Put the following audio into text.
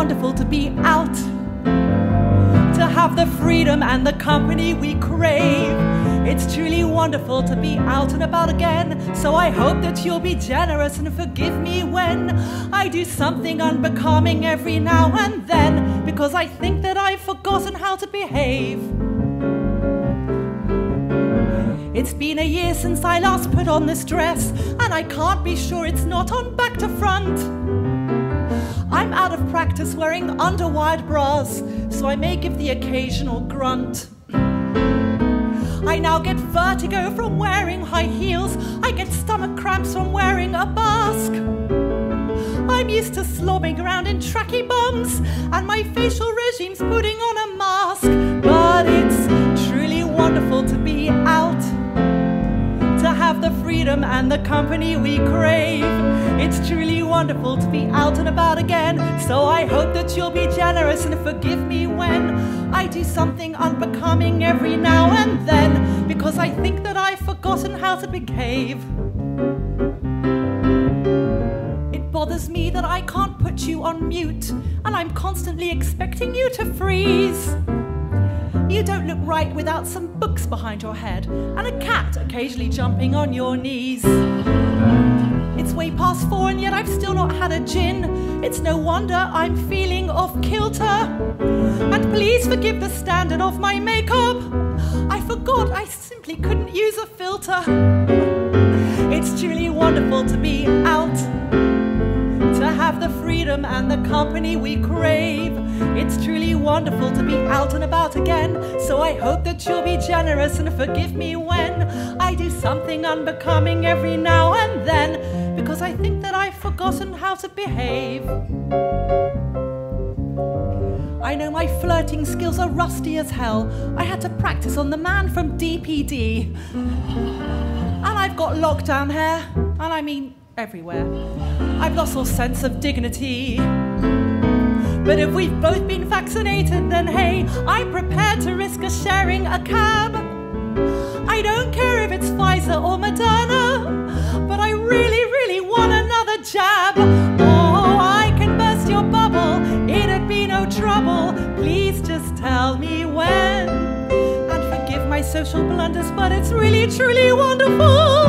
wonderful to be out, to have the freedom and the company we crave. It's truly wonderful to be out and about again. So I hope that you'll be generous and forgive me when I do something unbecoming every now and then, because I think that I've forgotten how to behave. It's been a year since I last put on this dress, and I can't be sure it's not on back to front. Of practice wearing underwired bras, so I may give the occasional grunt. I now get vertigo from wearing high heels. I get stomach cramps from wearing a mask. I'm used to slobbing around in tracky bums, and my facial regime's putting on a freedom and the company we crave. It's truly wonderful to be out and about again. So I hope that you'll be generous and forgive me when I do something unbecoming every now and then, because I think that I've forgotten how to behave. It bothers me that I can't put you on mute, and I'm constantly expecting you to freeze. You don't look right without some books behind your head and a cat occasionally jumping on your knees. It's way past four and yet I've still not had a gin. It's no wonder I'm feeling off kilter. And please forgive the standard of my makeup. I forgot I simply couldn't use a filter. It's truly wonderful to be freedom and the company we crave. It's truly wonderful to be out and about again. So I hope that you'll be generous and forgive me when I do something unbecoming every now and then, because I think that I've forgotten how to behave. I know my flirting skills are rusty as hell. I had to practice on the man from DPD. And I've got lockdown hair, and I mean everywhere. I've lost all sense of dignity. But if we've both been vaccinated, then hey, I'm prepared to risk us sharing a cab. I don't care if it's Pfizer or Moderna, but I really, really want another jab. Oh, I can burst your bubble, it'd be no trouble. Please just tell me when. And forgive my social blunders, but it's really, truly wonderful